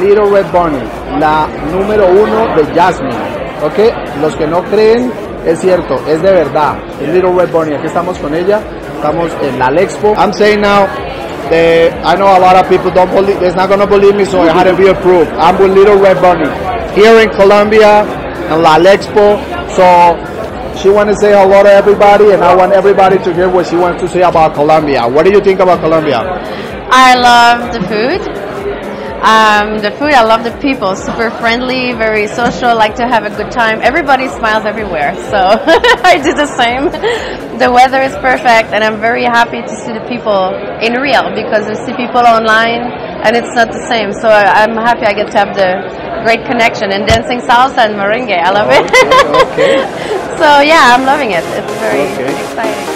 Little Red Bunny, la número uno de Jasmine. ¿Ok? Los que no creen, es cierto, es de verdad. Little Red Bunny, aquí estamos con ella. Estamos en la Expo. I'm saying now, that I know a lot of people don't believe, they're not gonna believe me, so I had to be approved. I'm with Little Red Bunny here in Colombia, in La Expo. So she want to say hello to everybody, and I want everybody to hear what she wants to say about Colombia. What do you think about Colombia? I love the food. Um, the food, I love the people. Super friendly, very social, like to have a good time. Everybody smiles everywhere, so I do the same. The weather is perfect, and I'm very happy to see the people in real because I see people online and it's not the same. So I'm happy I get to have the great connection and dancing salsa and merengue. I love it. Okay, okay. so yeah, I'm loving it. It's very Okay. exciting.